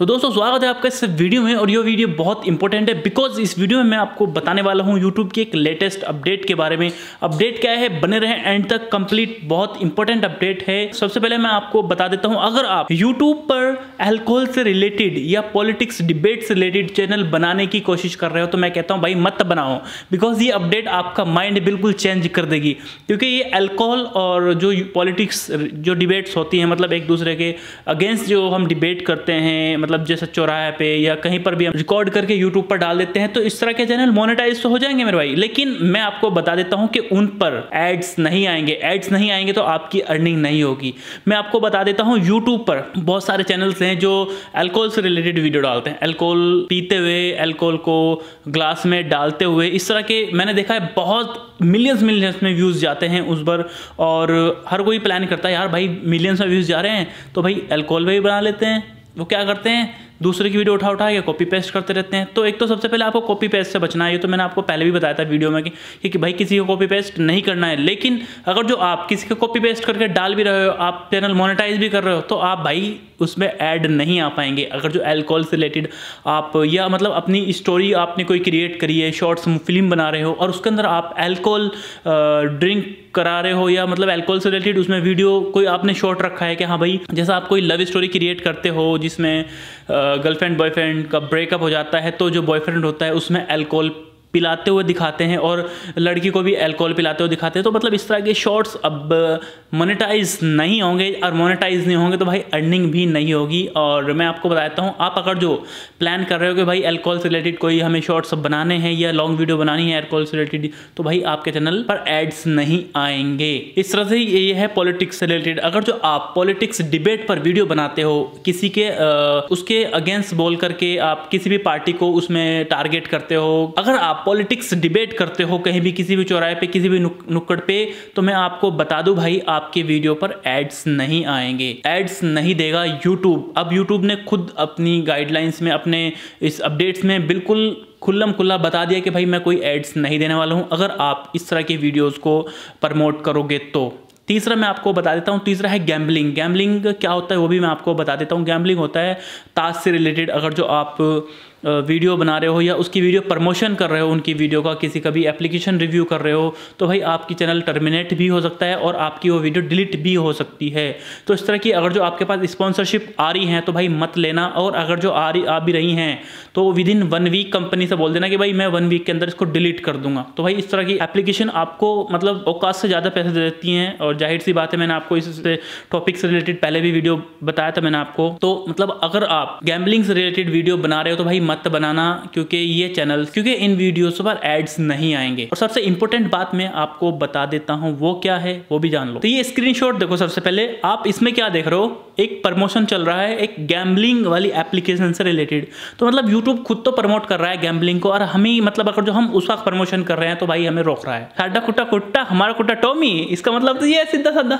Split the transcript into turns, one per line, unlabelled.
तो दोस्तों, स्वागत है आपका इस वीडियो में और ये वीडियो बहुत इंपॉर्टेंट है बिकॉज़ इस वीडियो में मैं आपको बताने वाला हूँ यूट्यूब की एक लेटेस्ट अपडेट के बारे में। अपडेट क्या है? बने रहे एंड तक कंप्लीट बहुत इंपॉर्टेंट अपडेट है। सबसे पहले मैं आपको बता देता हूँ, अगर आप यूट्यूब पर अल्कोहल से रिलेटेड या पॉलिटिक्स डिबेट से रिलेटेड चैनल बनाने की कोशिश कर रहे हो तो मैं कहता हूँ, भाई, मत बनाओ बिकॉज़ ये अपडेट आपका माइंड बिल्कुल चेंज कर देगी। क्योंकि ये अल्कोहल और जो पॉलिटिक्स जो डिबेट्स होती हैं मतलब एक दूसरे के अगेंस्ट जो हम डिबेट करते हैं मतलब जैसे चौराहे पे या कहीं पर भी हम रिकॉर्ड करके यूट्यूब पर डाल देते हैं तो इस तरह के चैनल मोनिटाइज तो हो जाएँगे मेरे भाई। लेकिन मैं आपको बता देता हूँ कि उन पर एड्स नहीं आएँगे। एड्स नहीं आएँगे तो आपकी अर्निंग नहीं होगी। मैं आपको बता देता हूँ यूट्यूब पर बहुत सारे चैनल्स हैं जो अल्कोहल से रिलेटेड वीडियो डालते हैं अल्कोहल पीते हुए अल्कोहल को ग्लास में डालते हुए इस तरह के मैंने देखा है बहुत मिलियंस मिलियंस में व्यूज़ जाते हैं उस पर और हर कोई प्लान करता है यार भाई मिलियंस में व्यूज़ जा रहे हैं तो भाई अल्कोहल भी बना लेते हैं। वो क्या करते हैं? दूसरे की वीडियो उठा उठा के कॉपी पेस्ट करते रहते हैं। तो एक तो सबसे पहले आपको कॉपी पेस्ट से बचना है ये तो मैंने आपको पहले भी बताया था वीडियो में कि, कि भाई किसी को कॉपी पेस्ट नहीं करना है। लेकिन अगर जो आप किसी को कॉपी पेस्ट करके डाल भी रहे हो आप चैनल मोनेटाइज भी कर रहे हो तो आप भाई उसमें ऐड नहीं आ पाएँगे। अगर जो एल्कोहल से रिलेटेड आप, या मतलब अपनी स्टोरी आपने कोई क्रिएट करी है शॉर्ट्स फ़िल्म बना रहे हो और उसके अंदर आप एल्कोहल ड्रिंक करा रहे हो या मतलब एल्कोहल से रिलेटेड उसमें वीडियो कोई आपने शॉर्ट रखा है कि हाँ भाई, जैसा आप कोई लव स्टोरी क्रिएट करते हो जिसमें गर्लफ्रेंड बॉयफ्रेंड का ब्रेकअप हो जाता है तो जो बॉयफ्रेंड होता है उसमें एल्कोहल पिलाते हुए दिखाते हैं और लड़की को भी अल्कोहल पिलाते हुए दिखाते हैं। तो मतलब इस तरह के शॉर्ट्स अब मोनेटाइज नहीं होंगे और मोनेटाइज नहीं होंगे तो भाई अर्निंग भी नहीं होगी। और मैं आपको बताता हूँ, आप अगर जो प्लान कर रहे हो कि भाई अल्कोहल से रिलेटेड कोई हमें शॉर्ट्स बनाने हैं या लॉन्ग वीडियो बनानी है अल्कोहल से रिलेटेड तो भाई आपके चैनल पर एड्स नहीं आएँगे। इस तरह से ये है पॉलिटिक्स से रिलेटेड अगर जो आप पॉलिटिक्स डिबेट पर वीडियो बनाते हो, किसी के उसके अगेंस्ट बोल करके आप किसी भी पार्टी को उसमें टारगेट करते हो, अगर आप पॉलिटिक्स डिबेट करते हो कहीं भी किसी भी चौराहे पे, किसी भी नुक्कड़ पे तो मैं आपको बता दूँ भाई, आपके वीडियो पर एड्स नहीं आएँगे। एड्स नहीं देगा यूट्यूब अब यूट्यूब ने खुद अपनी गाइडलाइंस में, अपने इस अपडेट्स में बिल्कुल खुल्लम खुल्ला बता दिया कि भाई, मैं कोई एड्स नहीं देने वाला हूँ। अगर आप इस तरह के वीडियोज़ को प्रमोट करोगे तो। तीसरा मैं आपको बता देता हूँ, तीसरा है गैम्बलिंग गैम्बलिंग क्या होता है वो भी मैं आपको बता देता हूँ। गैम्बलिंग होता है ताश से रिलेटेड अगर जो आप वीडियो बना रहे हो या उसकी वीडियो प्रमोशन कर रहे हो उनकी वीडियो का, किसी का भी एप्लीकेशन रिव्यू कर रहे हो तो भाई आपकी चैनल टर्मिनेट भी हो सकता है और आपकी वो वीडियो डिलीट भी हो सकती है। तो इस तरह की अगर जो आपके पास स्पॉन्सरशिप आ रही हैं तो भाई मत लेना और अगर जो आ रही, आ भी रही हैं तो within one week company से बोल देना कि भाई मैं वन वीक के अंदर इसको डिलीट कर दूँगा। तो भाई इस तरह की एप्लीकेशन आपको मतलब औकात से ज़्यादा पैसे दे देती हैं और ज़ाहिर सी बात है, मैंने आपको इस टॉपिक से रिलेटेड पहले भी वीडियो बताया था मैंने आपको। तो मतलब अगर आप गैम्बलिंग से रिलेटेड वीडियो बना रहे हो तो भाई मत बनाना, क्योंकि ये चैनल क्योंकि इन वीडियोस पर एड्स नहीं आएँगे। और सबसे इंपॉर्टेंट बात मैं आपको बता देता हूँ, वो क्या है, वो भी जान लो। तो ये स्क्रीनशॉट देखो सबसे पहले, आप इसमें क्या देख रहे हो? एक प्रमोशन चल रहा है, एक गैम्बलिंग वाली एप्लीकेशन से रिलेटेड तो मतलब यूट्यूब खुद तो प्रमोट कर रहा है गैम्बलिंग को, और हमें मतलब अगर जो हम उस वक्त प्रमोशन कर रहे हैं तो भाई हमें रोक रहा है। साडा कुट्टा कुट्टा, हमारा कुट्टा टॉमी, इसका मतलब तो ये सीधा साधा